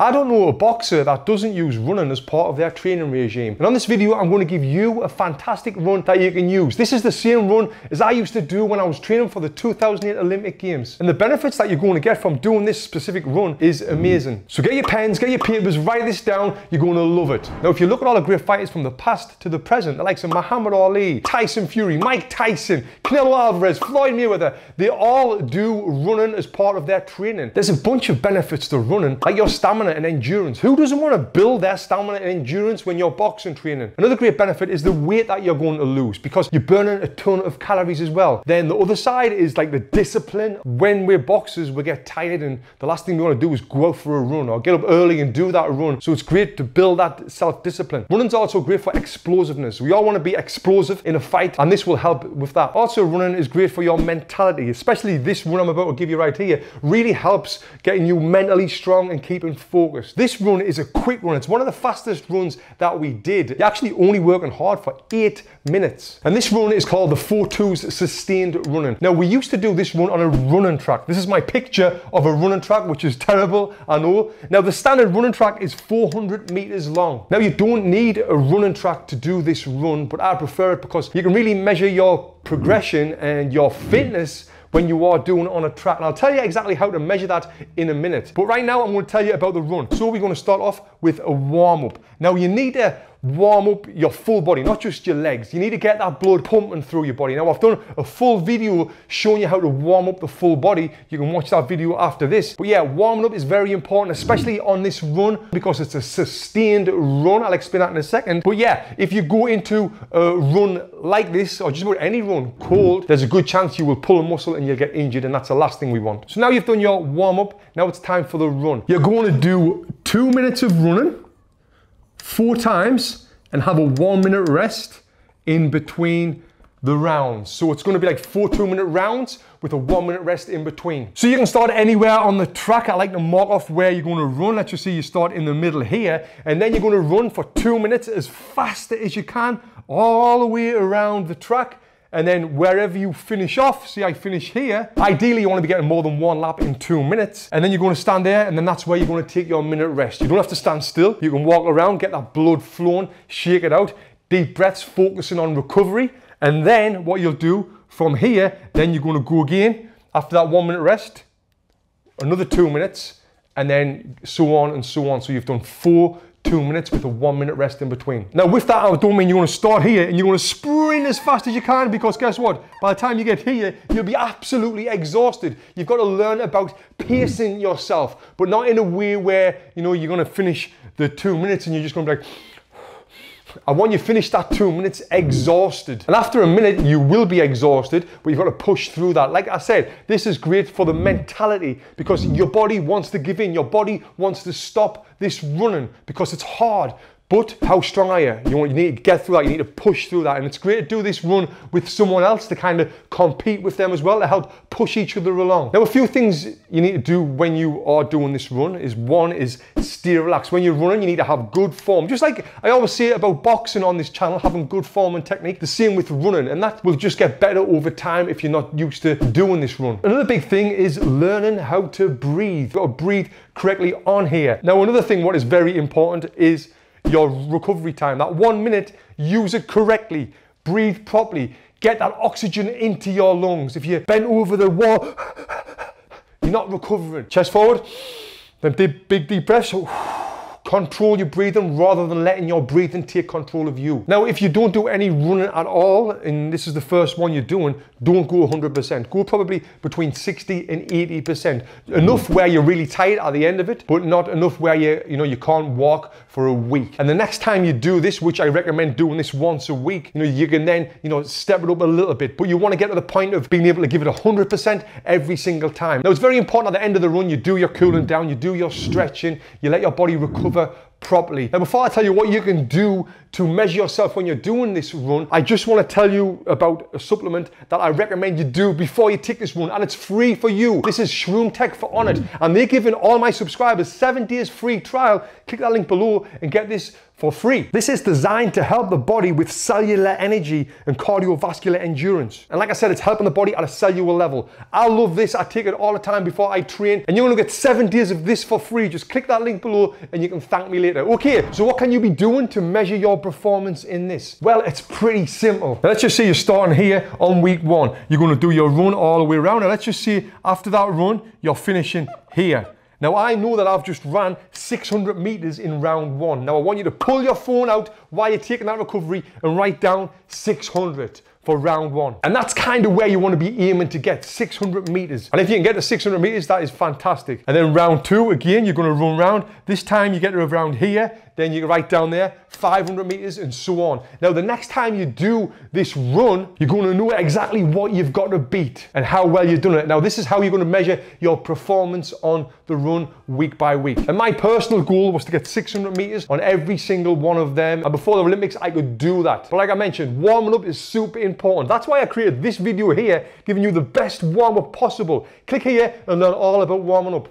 I don't know a boxer that doesn't use running as part of their training regime. And on this video, I'm going to give you a fantastic run that you can use. This is the same run as I used to do when I was training for the 2008 Olympic Games. And the benefits that you're going to get from doing this specific run is amazing. So get your pens, get your papers, write this down. You're going to love it. Now, if you look at all the great fighters from the past to the present, the likes of Muhammad Ali, Tyson Fury, Mike Tyson, Canelo Alvarez, Floyd Mayweather, they all do running as part of their training. There's a bunch of benefits to running, like your stamina stamina and endurance. Who doesn't want to build their stamina and endurance when you're boxing training? Another great benefit is the weight that you're going to lose because you're burning a ton of calories as well. Then the other side is like the discipline. When we're boxers, we get tired and the last thing we want to do is go out for a run or get up early and do that run. So it's great to build that self-discipline. Running's also great for explosiveness. We all want to be explosive in a fight and this will help with that. Also running is great for your mentality, especially this run I'm about to give you right here, really helps getting you mentally strong and keeping focus. This run is a quick run. It's one of the fastest runs that we did. You're actually only working hard for eight minutes. And this run is called the 4-2s Sustained Running. Now, we used to do this run on a running track. This is my picture of a running track, which is terrible, I know. Now, the standard running track is 400 meters long. Now, you don't need a running track to do this run, but I prefer it because you can really measure your progression and your fitness when you are doing it on a track. And I'll tell you exactly how to measure that in a minute. But right now, I'm to tell you about the run. So we're going to start off with a warm up. Now you need to warm up your full body, not just your legs. You need to get that blood pumping through your body. Now, I've done a full video showing you how to warm up the full body. You can watch that video after this. But yeah, warming up is very important, especially on this run because it's a sustained run. I'll explain that in a second. But yeah, if you go into a run like this, or just about any run cold, there's a good chance you will pull a muscle and you'll get injured, and that's the last thing we want. So now you've done your warm up, now it's time for the run. You're going to do two minutes of running four times and have a one minute rest in between the rounds. So it's gonna be like four two minute rounds with a one minute rest in between. So you can start anywhere on the track. I like to mark off where you're gonna run. Let's just say you start in the middle here, and then you're gonna run for two minutes as fast as you can all the way around the track and then wherever you finish off, see I finish here, ideally you want to be getting more than one lap in two minutes. And then you're going to stand there and then that's where you're going to take your minute rest. You don't have to stand still. You can walk around, get that blood flowing, shake it out, deep breaths, focusing on recovery. And then what you'll do from here, then you're going to go again after that one minute rest, another two minutes, and then so on and so on. So you've done four two minutes with a one minute rest in between. Now with that, I don't mean you're gonna start here and you're gonna sprint as fast as you can because guess what? By the time you get here, you'll be absolutely exhausted. You've got to learn about pacing yourself, but not in a way where, you know, you're gonna finish the two minutes and you're just gonna be like, I when you finish that two minutes exhausted. And after a minute, you will be exhausted, but you've got to push through that. Like I said, this is great for the mentality because your body wants to give in. Your body wants to stop this running because it's hard. But how strong are you? You, need to get through that. You need to push through that. And it's great to do this run with someone else to kind of compete with them as well to help push each other along. Now, a few things you need to do when you are doing this run is one is stay relaxed. When you're running, you need to have good form. Just like I always say about boxing on this channel, having good form and technique, the same with running. And that will just get better over time if you're not used to doing this run. Another big thing is learning how to breathe. You've got to breathe correctly on here. Now, another thing, what is very important is your recovery time. That one minute, use it correctly, breathe properly, get that oxygen into your lungs. If you bend over the wall, you're not recovering. Chest forward, then big, big deep breaths. Control your breathing rather than letting your breathing take control of you. Now, if you don't do any running at all, and this is the first one you're doing, don't go 100%. Go probably between 60 and 80%. Enough where you're really tired at the end of it, but not enough where you, you know, you can't walk for a week. And the next time you do this, which I recommend doing this once a week, you know, you can then, you know, step it up a little bit, but you want to get to the point of being able to give it 100% every single time. Now, it's very important at the end of the run, you do your cooling down, you do your stretching, you let your body recover over properly. Now, before I tell you what you can do to measure yourself when you're doing this run, I just want to tell you about a supplement that I recommend you do before you take this run, and it's free for you. This is Shroom Tech for Onnit, and they're giving all my subscribers seven days free trial. Click that link below and get this for free. This is designed to help the body with cellular energy and cardiovascular endurance. And like I said, it's helping the body at a cellular level. I love this. I take it all the time before I train. And you're gonna get seven days of this for free. Just click that link below and you can thank me later. Okay, so what can you be doing to measure your performance in this? Well, it's pretty simple. Now, let's just say you're starting here on week one. You're gonna do your run all the way around. And let's just say after that run, you're finishing here. Now I know that I've just ran 600 meters in round one. Now I want you to pull your phone out while you're taking that recovery and write down 600 for round one. And that's kind of where you want to be aiming to get 600 meters. And if you can get to 600 meters, that is fantastic. And then round two, again, you're going to run round. This time you get to around here, then you write down there 500 meters and so on. Now, the next time you do this run, you're going to know exactly what you've got to beat and how well you've done it. Now, this is how you're going to measure your performance on the run week by week. And my personal goal was to get 600 meters on every single one of them. And before the Olympics, I could do that. But like I mentioned, warming up is super important. That's why I created this video here, giving you the best warm up possible. Click here and learn all about warming up.